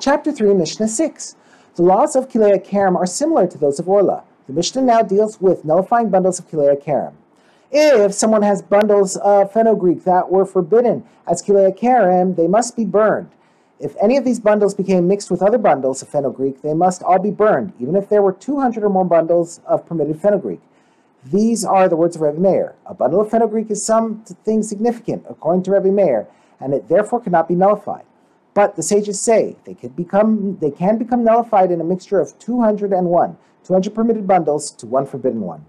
Chapter 3, Mishnah 6. The laws of Kilei Karim are similar to those of Orlah. The Mishnah now deals with nullifying bundles of Kilei Karim. If someone has bundles of fenugreek that were forbidden as Kilei Karim, they must be burned. If any of these bundles became mixed with other bundles of fenugreek, they must all be burned, even if there were 200 or more bundles of permitted fenugreek. These are the words of Rebbe Meir. A bundle of fenugreek is something significant, according to Rebbe Meir, and it therefore cannot be nullified. But the sages say they can become they can become nullified in a mixture of 201, 200 permitted bundles to one forbidden one.